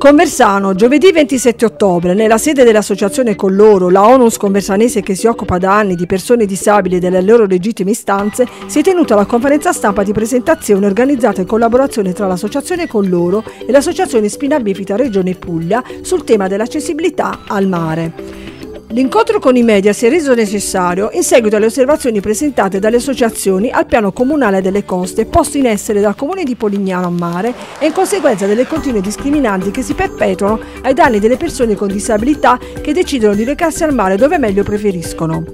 Conversano, giovedì 27 ottobre, nella sede dell'associazione con loro, la ONUS conversanese che si occupa da anni di persone disabili e delle loro legittime istanze, si è tenuta la conferenza stampa di presentazione organizzata in collaborazione tra l'associazione con loro e l'associazione Spina Bifida Regione Puglia sul tema dell'accessibilità al mare. L'incontro con i media si è reso necessario in seguito alle osservazioni presentate dalle associazioni al piano comunale delle coste posto in essere dal comune di Polignano a mare e in conseguenza delle continue discriminanti che si perpetuano ai danni delle persone con disabilità che decidono di recarsi al mare dove meglio preferiscono.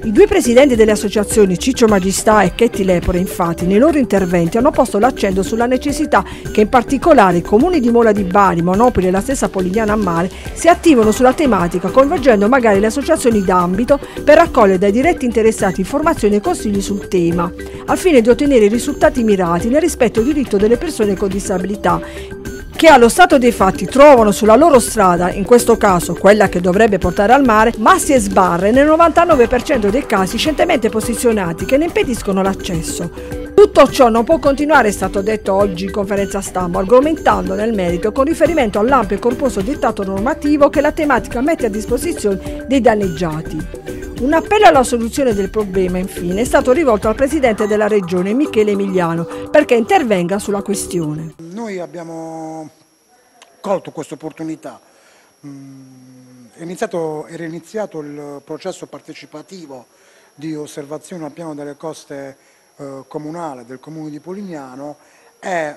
I due presidenti delle associazioni Ciccio Magistà e Chetti Lepore, infatti, nei loro interventi hanno posto l'accento sulla necessità che in particolare i comuni di Mola di Bari, Monopoli e la stessa Polignana a Mare si attivino sulla tematica, coinvolgendo magari le associazioni d'ambito per raccogliere dai diretti interessati informazioni e consigli sul tema, al fine di ottenere risultati mirati nel rispetto del diritto delle persone con disabilità che allo stato dei fatti trovano sulla loro strada, in questo caso quella che dovrebbe portare al mare, massi e sbarre nel 99% dei casi scientemente posizionati che ne impediscono l'accesso. Tutto ciò non può continuare, è stato detto oggi in conferenza stampa, argomentando nel merito con riferimento all'ampio e corposo dettato normativo che la tematica mette a disposizione dei danneggiati. Un appello alla soluzione del problema, infine, è stato rivolto al Presidente della Regione, Michele Emiliano, perché intervenga sulla questione. Noi abbiamo colto questa opportunità. Mm, era iniziato il processo partecipativo di osservazione al piano delle coste eh, comunale del comune di Polignano e eh,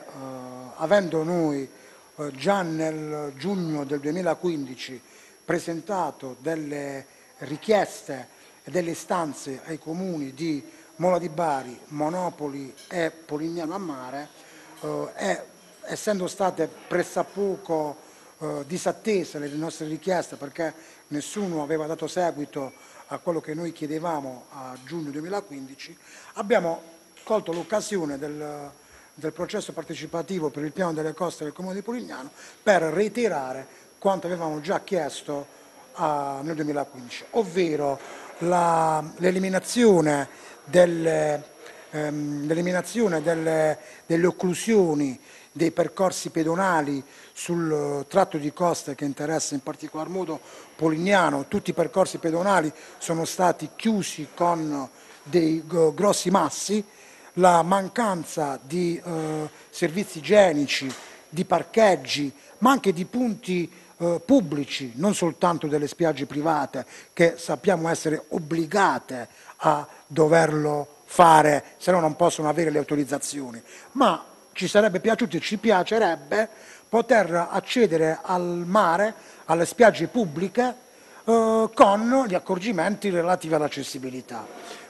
avendo noi eh, già nel giugno del 2015 presentato delle richieste e delle istanze ai comuni di Mola di Bari, Monopoli e Polignano a Mare eh, e essendo state pressappoco eh, disattese le nostre richieste perché nessuno aveva dato seguito a quello che noi chiedevamo a giugno 2015, abbiamo colto l'occasione del, del, processo partecipativo per il piano delle coste del Comune di Polignano per reiterare quanto avevamo già chiesto a, nel 2015, ovvero l'eliminazione delle, ehm, delle, delle occlusioni dei percorsi pedonali sul tratto di costa che interessa in particolar modo Polignano. Tutti i percorsi pedonali sono stati chiusi con dei grossi massi, la mancanza di eh, servizi igienici, di parcheggi, ma anche di punti eh, pubblici, non soltanto delle spiagge private, che sappiamo essere obbligate a doverlo fare, se no non possono avere le autorizzazioni, ma ci sarebbe piaciuto e ci piacerebbe poter accedere al mare, alle spiagge pubbliche, eh, con gli accorgimenti relativi all'accessibilità.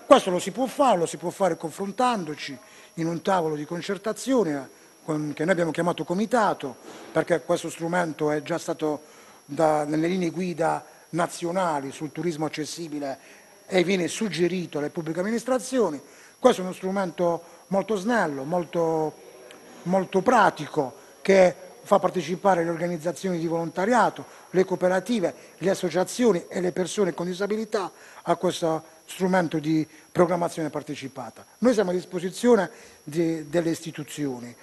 Questo lo si può fare, lo si può fare confrontandoci in un tavolo di concertazione che noi abbiamo chiamato comitato, perché questo strumento è già stato da, nelle linee guida nazionali sul turismo accessibile e viene suggerito alle pubbliche amministrazioni. Questo è uno strumento molto snello, molto molto pratico che fa partecipare le organizzazioni di volontariato, le cooperative, le associazioni e le persone con disabilità a questo strumento di programmazione partecipata. Noi siamo a disposizione di, delle istituzioni.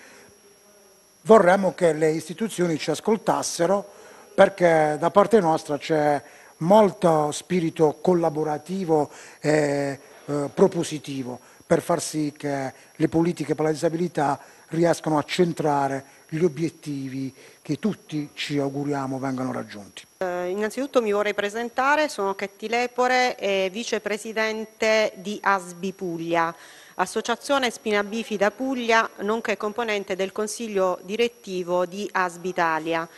Vorremmo che le istituzioni ci ascoltassero perché da parte nostra c'è molto spirito collaborativo e eh, propositivo per far sì che le politiche per la disabilità riescano a centrare gli obiettivi che tutti ci auguriamo vengano raggiunti. Eh, innanzitutto mi vorrei presentare, sono Chetti Lepore e vicepresidente di ASBI Puglia, Associazione Spina Bifida Puglia, nonché componente del consiglio direttivo di ASBI Italia.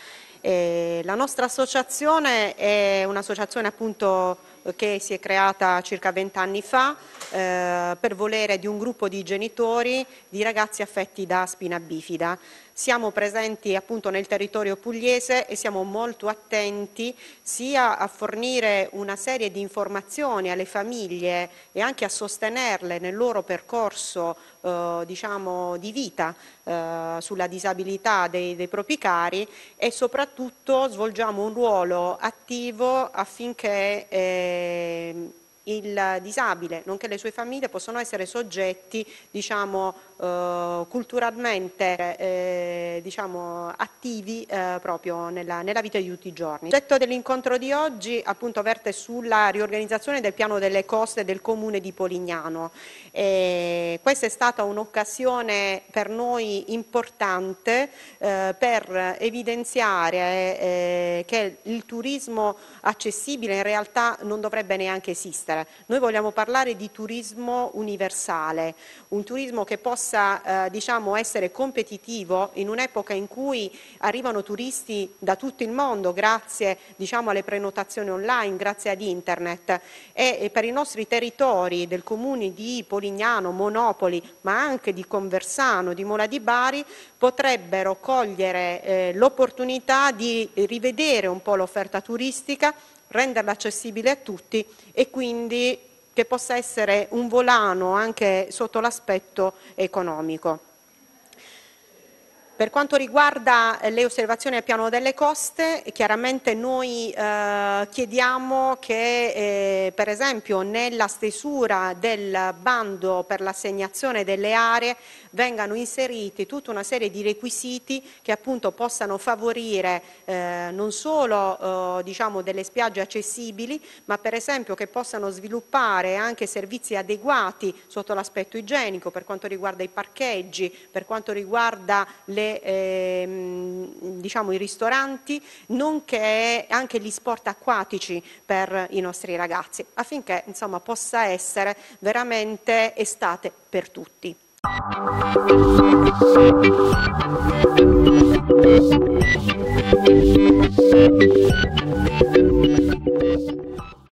Eh, la nostra associazione è un'associazione appunto che si è creata circa vent'anni fa eh, per volere di un gruppo di genitori di ragazzi affetti da spina bifida. Siamo presenti appunto nel territorio pugliese e siamo molto attenti sia a fornire una serie di informazioni alle famiglie e anche a sostenerle nel loro percorso eh, diciamo, di vita eh, sulla disabilità dei, dei propri cari e soprattutto svolgiamo un ruolo attivo affinché eh, il disabile, nonché le sue famiglie, possono essere soggetti diciamo, eh, culturalmente eh, diciamo, attivi eh, proprio nella, nella, vita di tutti i giorni. L'oggetto dell'incontro di oggi appunto verte sulla riorganizzazione del piano delle coste del comune di Polignano. questa è stata un'occasione per noi importante eh, per evidenziare eh, che il turismo accessibile in realtà non dovrebbe neanche esistere. Noi vogliamo parlare di turismo universale, un turismo che possa eh, diciamo, essere competitivo in un'epoca in cui arrivano turisti da tutto il mondo grazie diciamo, alle prenotazioni online, grazie ad internet. E, e per i nostri territori del comune di Polignano, Monopoli, ma anche di Conversano, di Mola di Bari, potrebbero cogliere eh, l'opportunità di rivedere un po' l'offerta turistica renderla accessibile a tutti e quindi che possa essere un volano anche sotto l'aspetto economico. Per quanto riguarda le osservazioni al piano delle coste, chiaramente noi eh, chiediamo che eh, per esempio nella stesura del bando per l'assegnazione delle aree vengano inseriti tutta una serie di requisiti che appunto possano favorire eh, non solo eh, diciamo delle spiagge accessibili, ma per esempio che possano sviluppare anche servizi adeguati sotto l'aspetto igienico per quanto riguarda i parcheggi, per quanto riguarda le ehm, diciamo, i ristoranti, nonché anche gli sport acquatici per i nostri ragazzi, affinché insomma, possa essere veramente estate per tutti. Thank you.